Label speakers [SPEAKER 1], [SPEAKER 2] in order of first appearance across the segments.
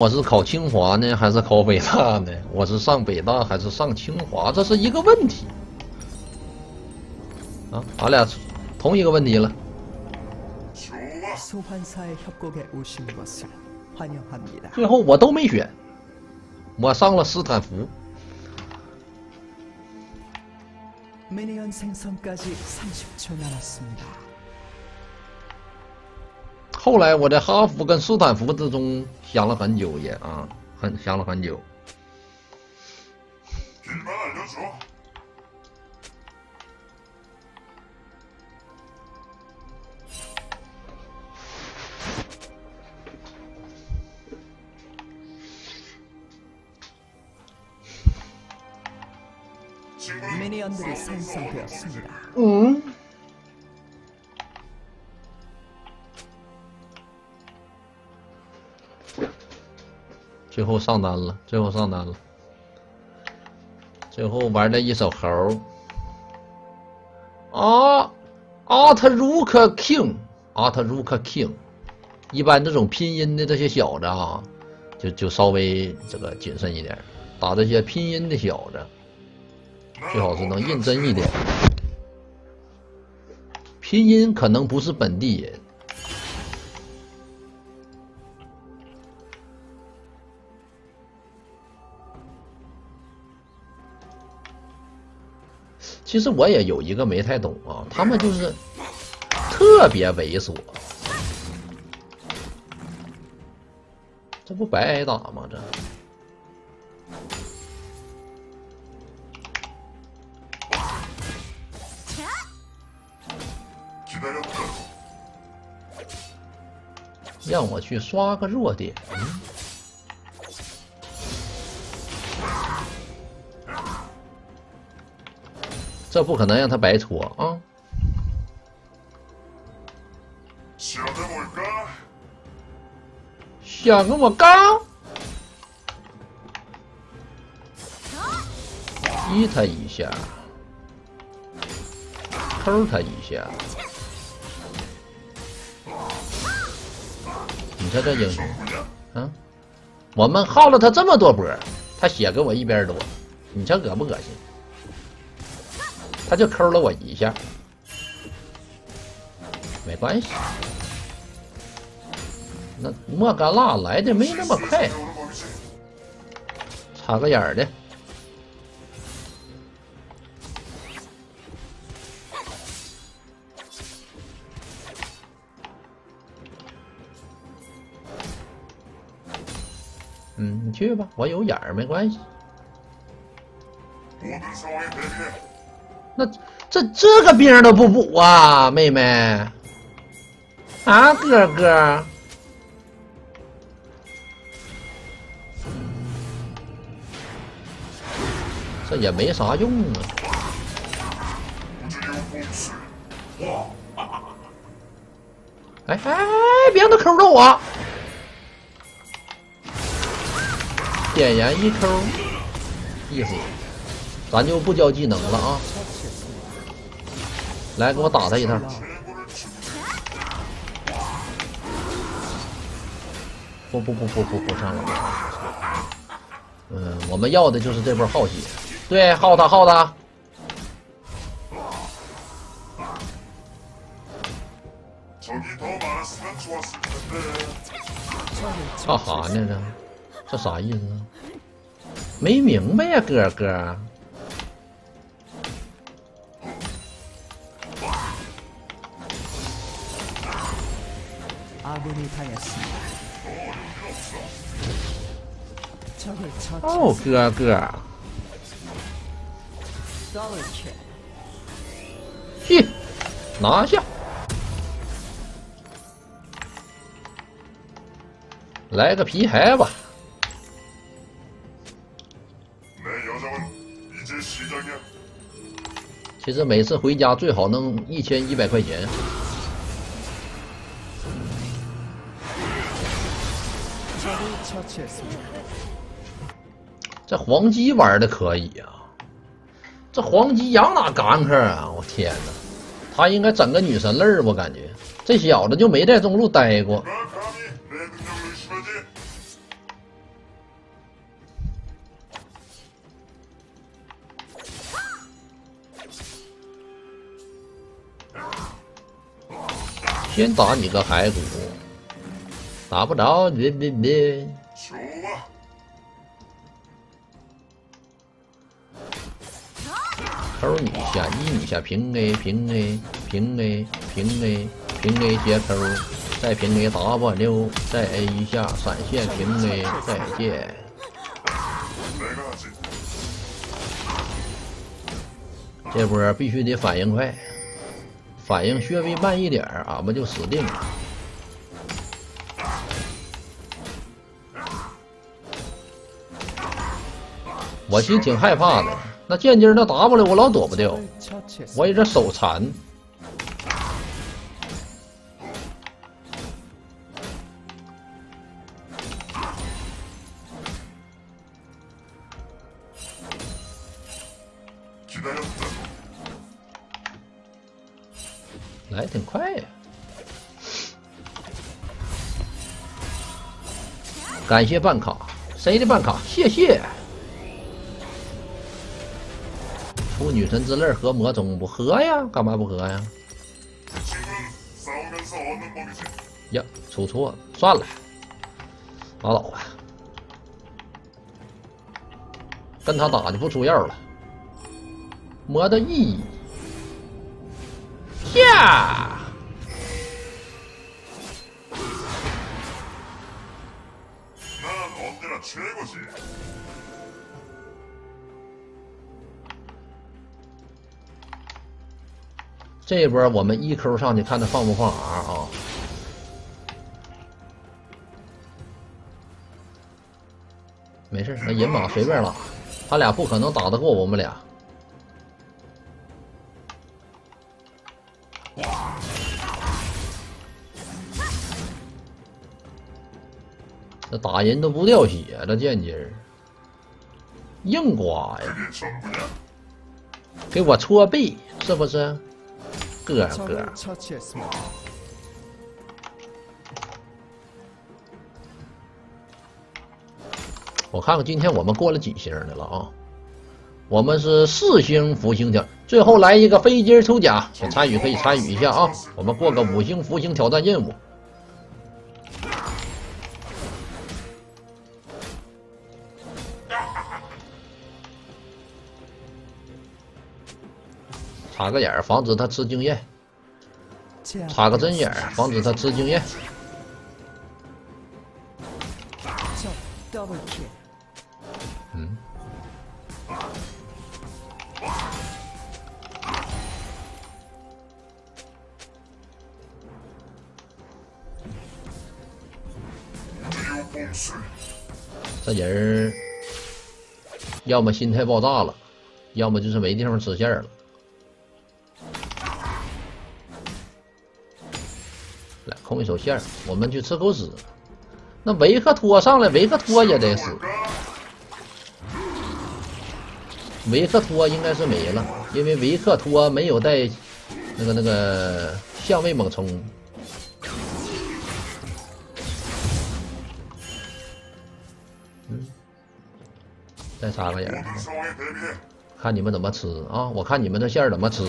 [SPEAKER 1] 我是考清华呢，还是考北大呢？我是上北大还是上清华？这是一个问题。啊，俺俩同一个问题了。最后我都没选，我上了斯坦福。后来我在哈佛跟斯坦福之中想了很久也啊很想了很久。嗯？最后上单了，最后上单了，最后玩了一手猴儿。啊，阿特鲁克 king，阿特鲁克 king，一般这种拼音的这些小子啊，就就稍微这个谨慎一点，打这些拼音的小子，最好是能认真一点。拼音可能不是本地人。其实我也有一个没太懂啊 他们就是特别猥琐。这不白挨打吗？这。让我去刷个弱点。这不可能让他白拖啊！
[SPEAKER 2] 想跟我刚，
[SPEAKER 1] 想跟我刚，踢他一下，抽他一下。你瞧这英雄，啊，我们耗了他这么多波，他血跟我一边多，你说恶不恶心？他就抠了我一下，没关系。那莫甘娜来的没那么快，插个眼儿的。嗯，你去吧，我有眼儿，没关系。那这这个兵都不补啊，妹妹。啊，哥哥。这也没啥用啊。哎哎，别让他 Q 到我！点燃一 Q，意思，咱就不交技能了啊。来给我打他一套不不不不不不上了。嗯我们要的就是这波耗血对耗他耗他。干啥呢这这啥意思？啊没明白呀哥哥。
[SPEAKER 3] 아군이 당했습니다. 적을 처치.
[SPEAKER 1] 哦，哥哥，
[SPEAKER 3] 더블킬.
[SPEAKER 1] 去拿下。来个皮孩吧，
[SPEAKER 2] 내 여정은 이제 시작이야.
[SPEAKER 1] 其实每次回家最好弄一千一百块钱。 这黄鸡玩的可以啊！这黄鸡养哪干克啊！我天哪，他应该整个女神泪儿，我感觉这小子就没在中路待过。先打你个骸骨，打不着，别别别！偷你一下，一你一下，平 A 平 A 平 A 平 A 平 A 接偷，再平 A W 再 A 一下，闪现平 A 再见。这波必须得反应快，反应稍微慢一点儿，俺们就死定了。我心挺害怕的。那剑姬那 w 我老躲不掉，我有点手残。来挺快呀。感谢办卡，谁的办卡？谢谢。出女神之泪和魔宗不喝呀？干嘛不喝呀？呀，出错了，算了，拉倒吧。跟他打就不出药了。魔的意义，
[SPEAKER 2] 呀！那我们过去。
[SPEAKER 1] 这一波我们一 Q 上去，看他放不放 r 啊。没事，那银马随便拉，他俩不可能打得过我们俩。这打人都不掉血，这剑姬。硬刮呀。给我搓背，是不是？哥
[SPEAKER 3] 啊个啊！
[SPEAKER 1] 我看看今天我们过了几星的了啊？我们是四星福星挑，最后来一个飞机抽奖，想参与可以参与一下啊！我们过个五星福星挑战任务。插个眼，防止他吃经验。插个针眼，防止他吃经验。这人。要么心态爆炸了，要么就是没地方吃线了。线儿我们去吃狗屎。那维克托上来维克托也得死。维克托应该是没了因为维克托没有带那个那个相位猛冲。再杀个
[SPEAKER 2] 人
[SPEAKER 1] 看你们怎么吃啊我看你们这馅儿怎么吃。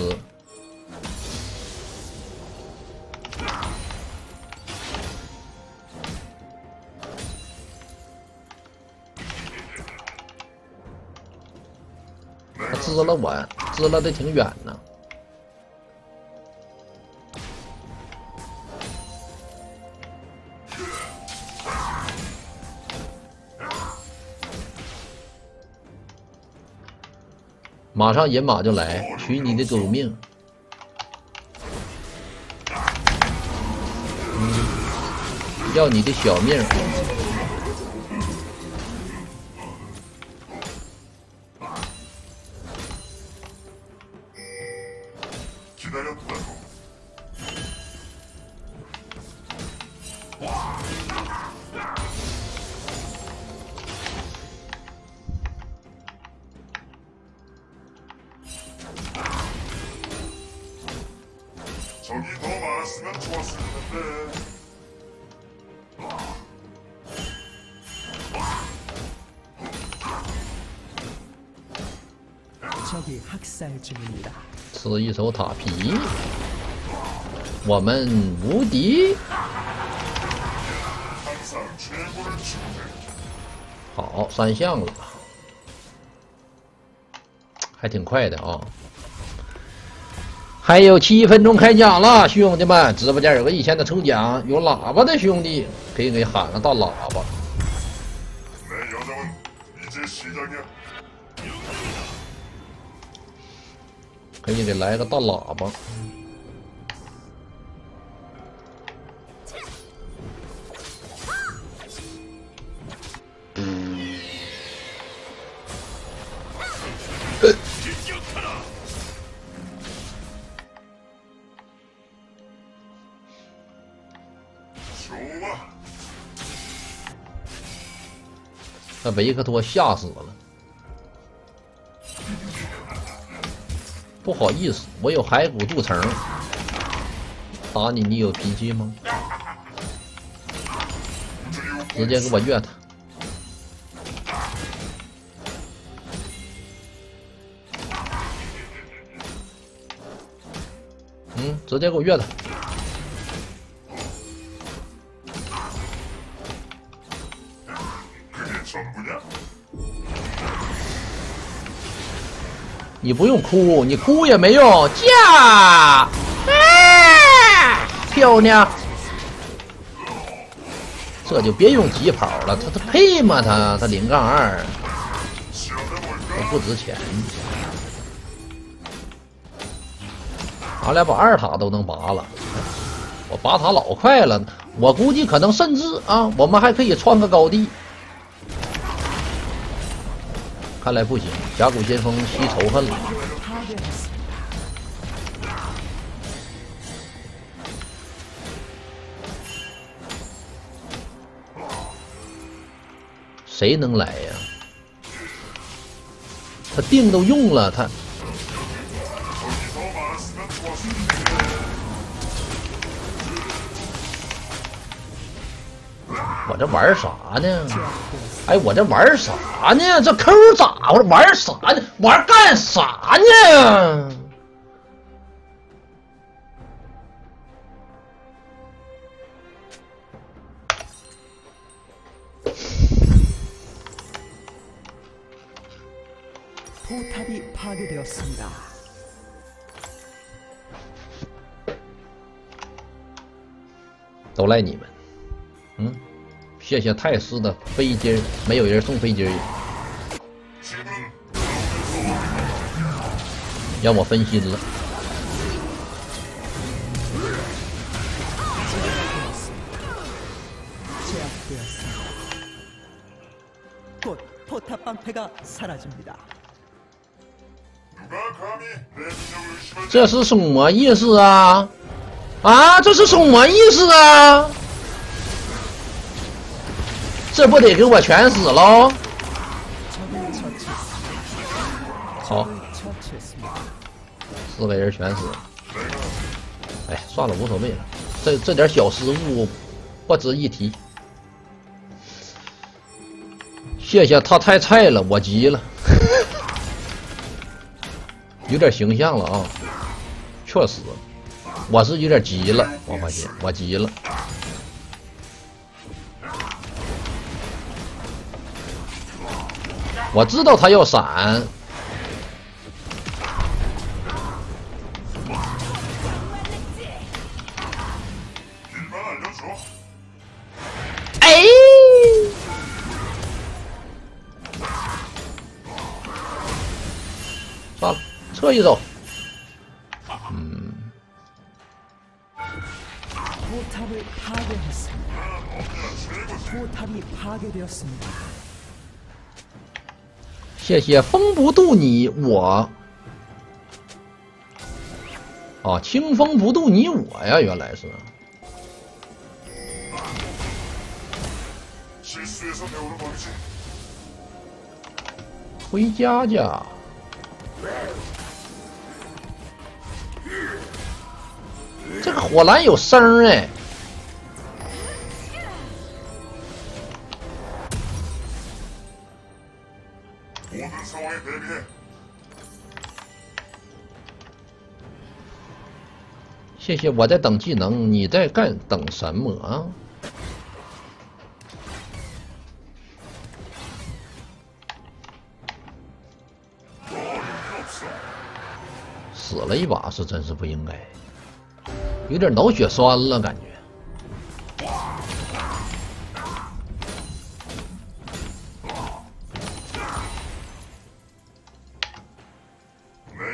[SPEAKER 1] 支了我，支了的挺远呢。马上人马就来，取你的狗命！要你的小命！吃一手塔皮我们无敌。好三项了。还挺快的啊。还有七分钟开奖了兄弟们。直播间有个一千的抽奖有喇叭的兄弟可以给喊个大喇叭。来个大喇叭。
[SPEAKER 2] 좋 아.
[SPEAKER 1] 那维克托吓死了。不好意思，我有骸骨镀层。打你，你有脾气吗？直接给我越他！嗯，直接给我越他！你不用哭你哭也没用驾！漂亮这就别用疾跑了他他配吗他他零杠二。他不值钱。俺俩把二塔都能拔了我拔塔老快了我估计可能甚至啊我们还可以创个高地看来不行。峡谷先锋吸仇恨。了谁能来呀？他定都用了他。我这玩啥呢？哎，我这玩啥呢？这 Q 咋回事？玩啥呢？玩干啥呢？谢谢泰斯的飞机，没有人送飞机。让我分心了。这是什么意思啊？啊，这是什么意思啊？这不得给我全死喽？好。四个人全死。了哎算了无所谓了。这这点小失误不值一提。谢谢他太菜了我急了。有点形象了啊确实。我是有点急了我发现我急了。我知道他要闪。哎！算了，撤一
[SPEAKER 3] 手。嗯被.
[SPEAKER 1] 谢谢风不渡你，我哦，清风不渡你，我呀，原来是回家去。这个火蓝有声儿哎。谢谢，我在等技能，你在干等什么啊？死了一把是真是不应该，有点脑血栓了感觉。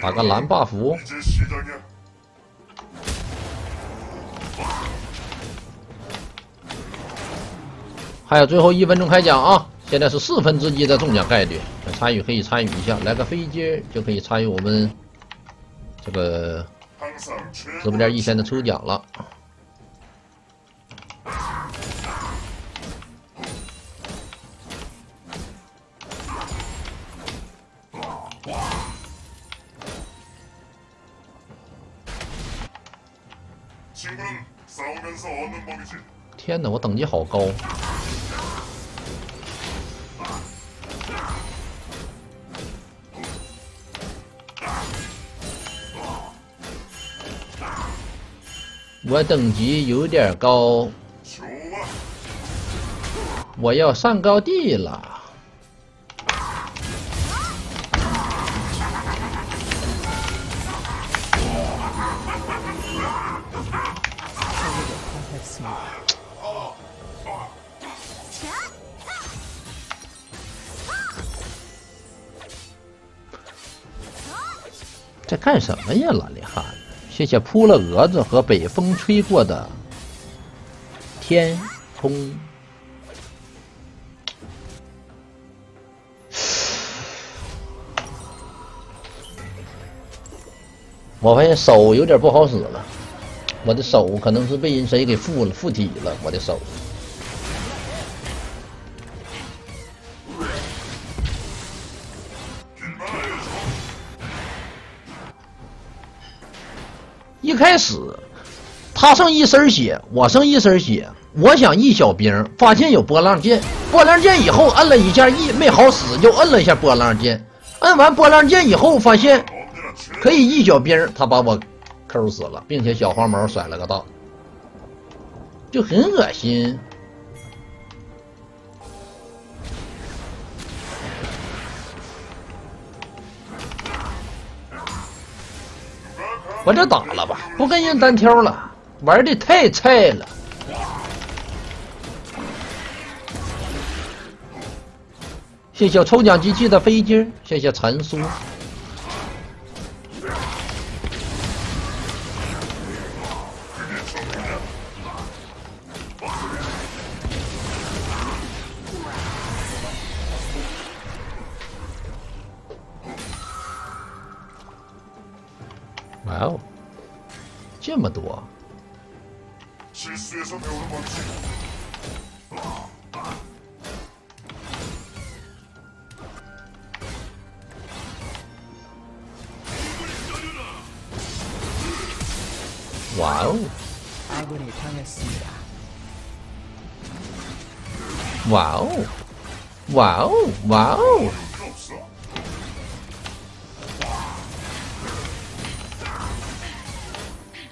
[SPEAKER 1] 打个蓝 buff。还有最后一分钟开奖啊！现在是四分之一的中奖概率，参与可以参与一下，来个飞机就可以参与我们这个直播间一天的抽奖了。真的，我等级好高。我等级有点高。我要上高地了。在干什么呀，懒里汉？谢谢扑了蛾子和北风吹过的天空。我发现手有点不好使了，我的手可能是被人谁给附了附体了，我的手。开始，他剩一身血，我剩一身血，我想一小兵，发现有波浪剑，波浪剑以后摁了一下 E，没好使，就摁了一下波浪剑，摁完波浪剑以后发现可以一小兵，他把我抠死了，并且小黄毛甩了个大，就很恶心。我这打了吧，不跟人单挑了，玩的太菜了。谢谢抽奖机器的飞机，谢谢陈叔。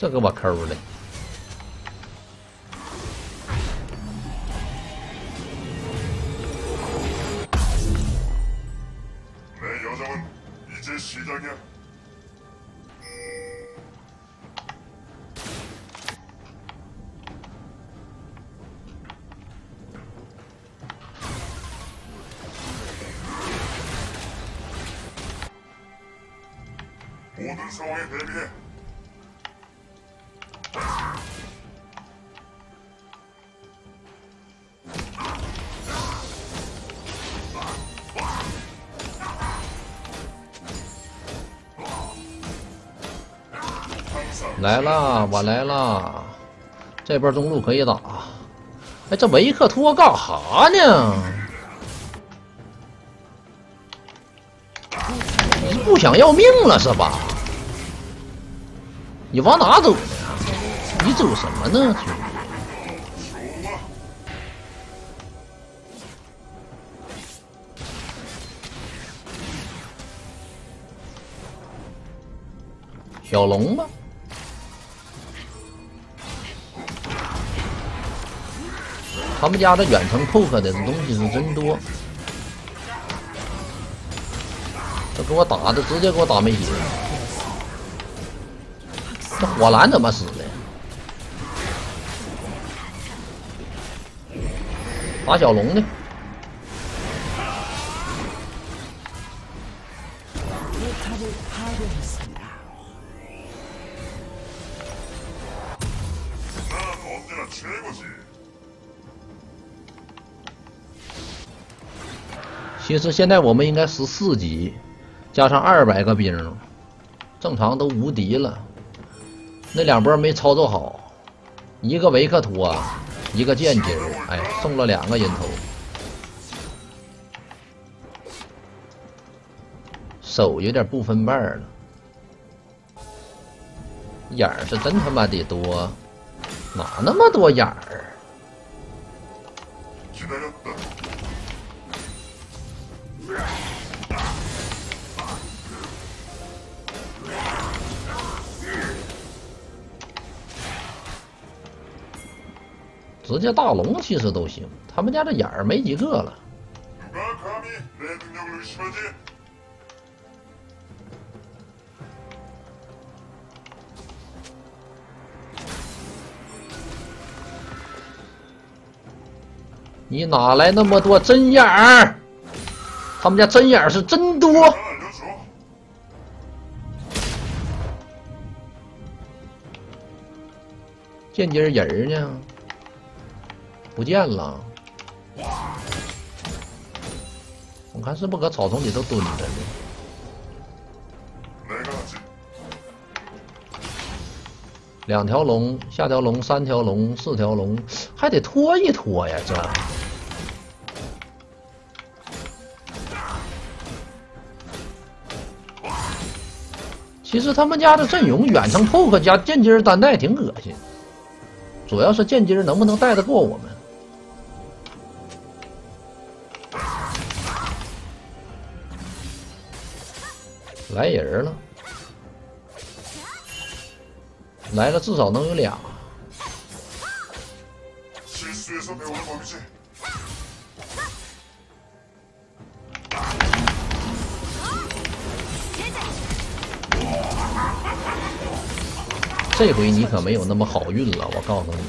[SPEAKER 1] 这给我抠的。来啦，我来啦！这波中路可以打。哎，这维克托干哈呢？你是不想要命了是吧？你往哪走呢？你走什么呢，兄弟？
[SPEAKER 2] 좋 아.
[SPEAKER 1] 小龙吗？他们家的远程 poke 的东西是真多，这给我打的直接给我打没血。这火蓝怎么死的？打小龙呢？其实现在我们应该十四级，加上二百个兵，正常都无敌了。那两波没操作好，一个维克托，一个剑姬，哎，送了两个人头，手有点不分瓣了，眼儿是真他妈的多，哪那么多眼儿？直接大龙其实都行他们家的眼儿没几个了。你哪来那么多针眼儿？他们家针眼儿是真多。间接人儿呢？不见了。我看是不搁草丛里头蹲着呢？两条龙下条龙三条龙四条龙还得拖一拖呀这。其实他们家的阵容远程 poke 加剑姬儿单带挺恶心。主要是剑姬儿能不能带得过我们。来人了。来了至少能有俩。这回你可没有那么好运了，我告诉你。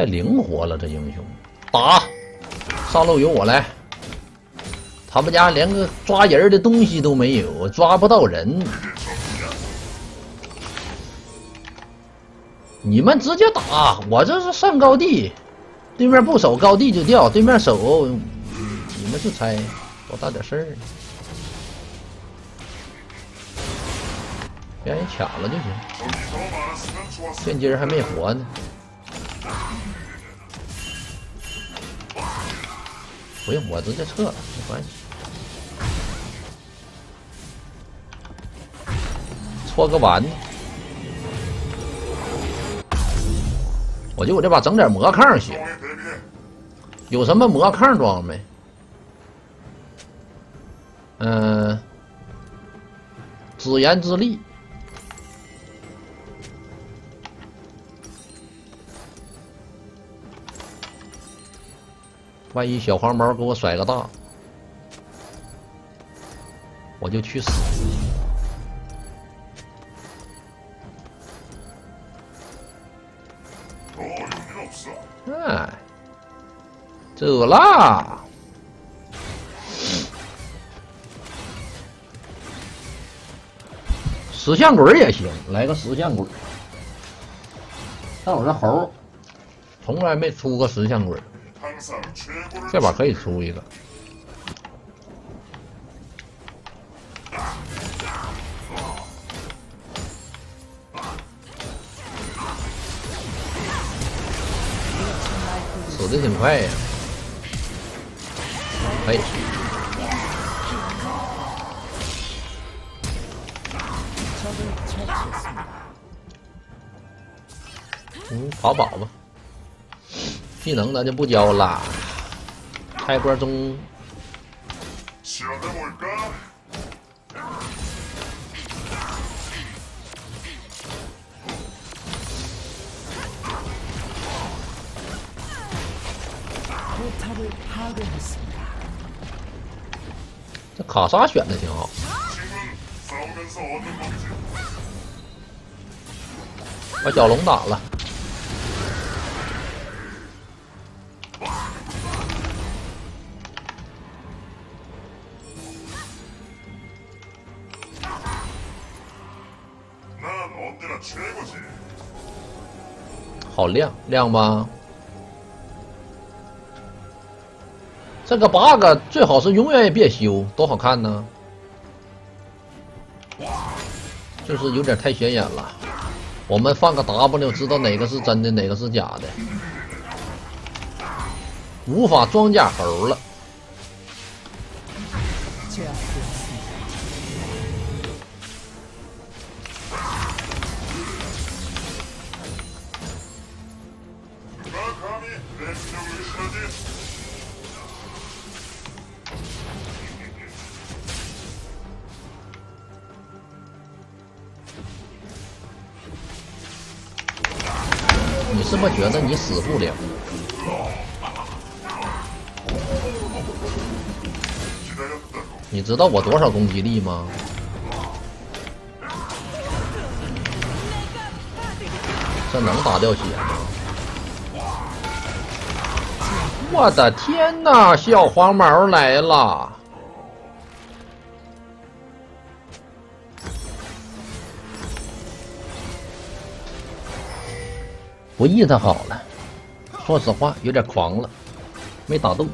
[SPEAKER 1] 太灵活了这英雄。打上路由我来。他们家连个抓人的东西都没有抓不到人。你们直接打我这是上高地对面不守高地就掉对面守。你们就猜多大点事儿让人抢了就行。现金儿还没活呢。不用我直接撤了没关系。搓个丸子我就我这把整点魔抗行有什么魔抗装没？嗯紫炎之力万一小黄毛给我甩个大我就去死。哎走啦。石像鬼也行来个石像鬼。但我这猴从来没出过石像鬼。这把可以出一个。走的挺快呀，可以。嗯，跑跑吧。技能咱就不教了，开播中。这卡莎选的挺好。把小龙打了。好亮亮吗？这个 bug 最好是永远也别修，多好看呢！就是有点太显眼了。我们放个 W，知道哪个是真的，哪个是假的，无法装甲猴了。死不了。你知道我多少攻击力吗？这能打掉血吗？我的天呐小黄毛来了。不易他好了。说实话有点狂了没打动。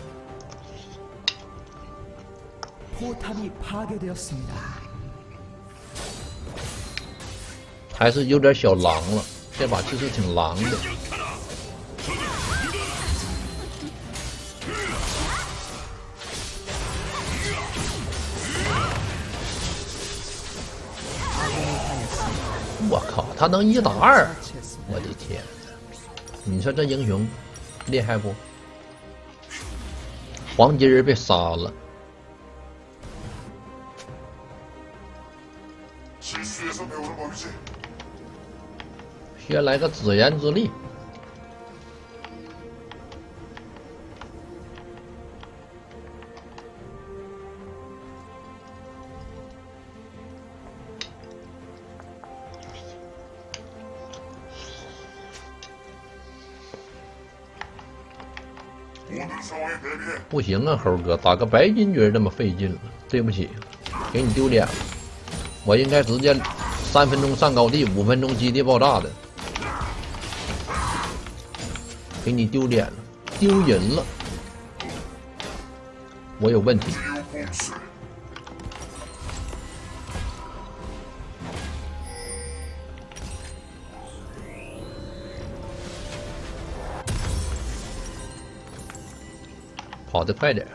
[SPEAKER 1] 还是有点小狼了这把其实挺狼的。我靠他能一打二我的天。你说这英雄厉害不？黄金人被杀了。先来个紫炎之力。不行啊，猴哥，打个白金局这么费劲了，对不起，给你丢脸了。我应该直接三分钟上高地，五分钟基地爆炸的，给你丢脸了，丢人了。我有问题，跑得快点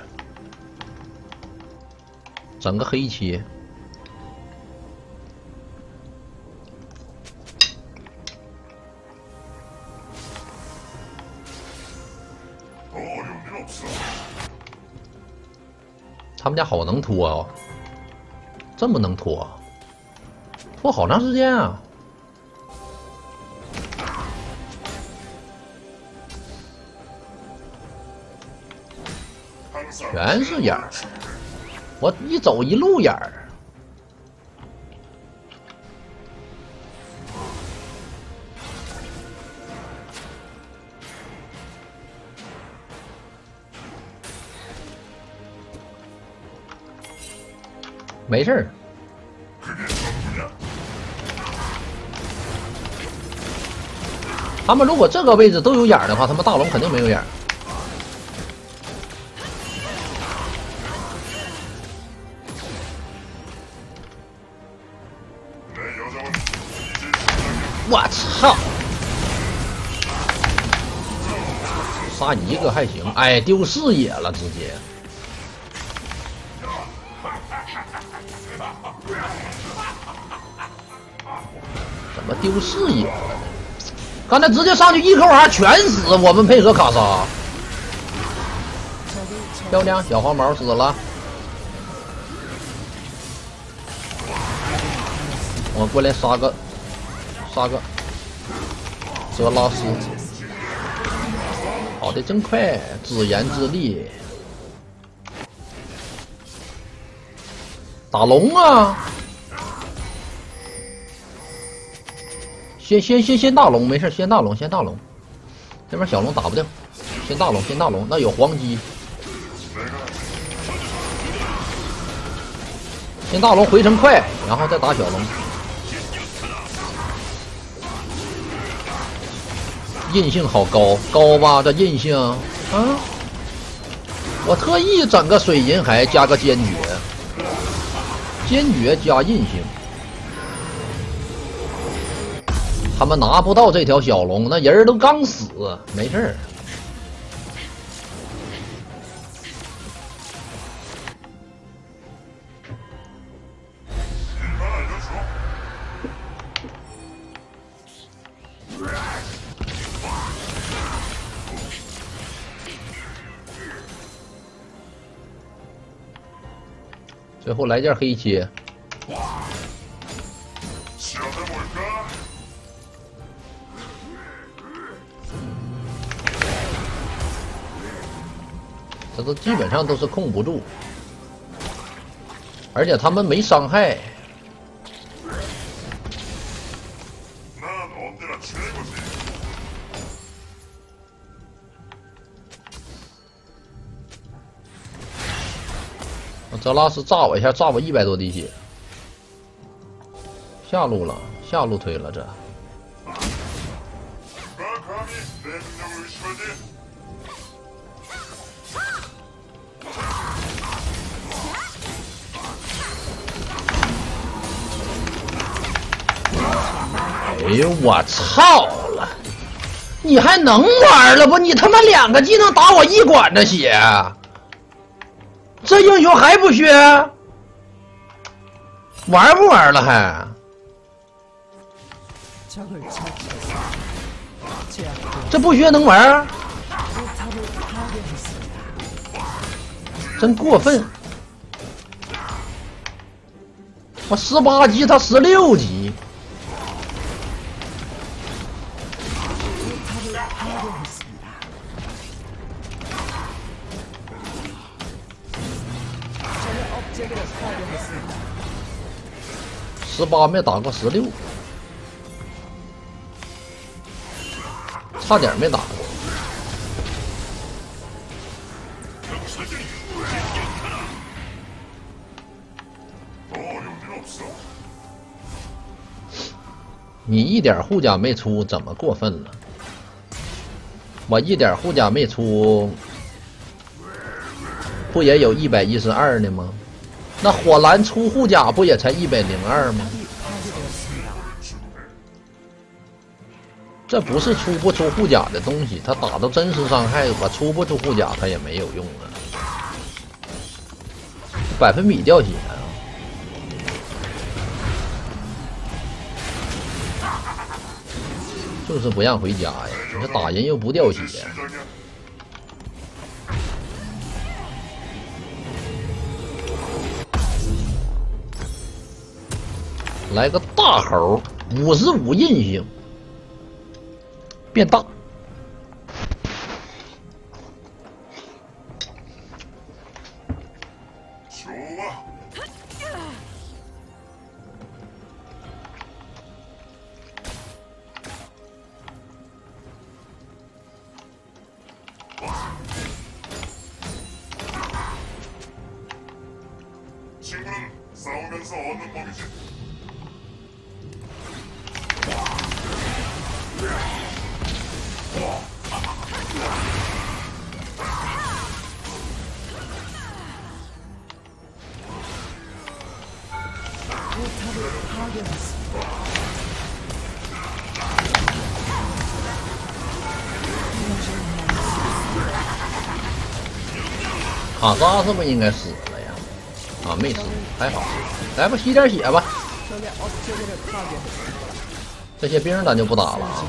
[SPEAKER 1] 整个黑切他们家好能拖啊这么能拖拖好长时间啊。全是眼儿。我一走一路眼儿没事儿。他们如果这个位置都有眼儿的话他们大龙肯定没有眼儿。个还行，哎，丢视野了，直接。怎么丢视野了？刚才直接上去一扣还全死，我们配合卡莎。漂亮，小黄毛死了。我过来杀个，杀个，泽拉斯。跑的真快，自言自立。打龙啊！先先先先大龙，没事，先大龙，先大龙。这边小龙打不掉，先大龙，先大龙。那有黄鸡，先大龙回城快，然后再打小龙。韧性好高，高吧？这韧性啊！我特意整个水银海加个坚决，坚决加韧性。他们拿不到这条小龙，那人都刚死，没事儿。最后来件黑切。这都基本上都是控不住。而且他们没伤害。泽拉斯炸我一下，炸我一百多滴血。下路了，下路推了这。哎呦我操了！你还能玩了不？你他妈两个技能打我一管子血！这英雄还不削玩不玩了还？这不削能玩真过分。我十八级他十六级。十八没打过十六，差点没打过。你一点护甲没出，怎么过分了？我一点护甲没出，不也有一百一十二呢吗？那火蓝出护甲不也才一百零二吗？这不是出不出护甲的东西，他打到真实伤害，我出不出护甲他也没有用啊。百分比掉血啊！就是不让回家呀，这打人又不掉血。来个大猴，五十五印星，变大。
[SPEAKER 2] 좋아. 친구는 싸우면서 얻는 법이지.
[SPEAKER 1] 卡莎是不是应该死了呀。啊没死还好。来吧吸点血吧。这些兵咱就不打了啊。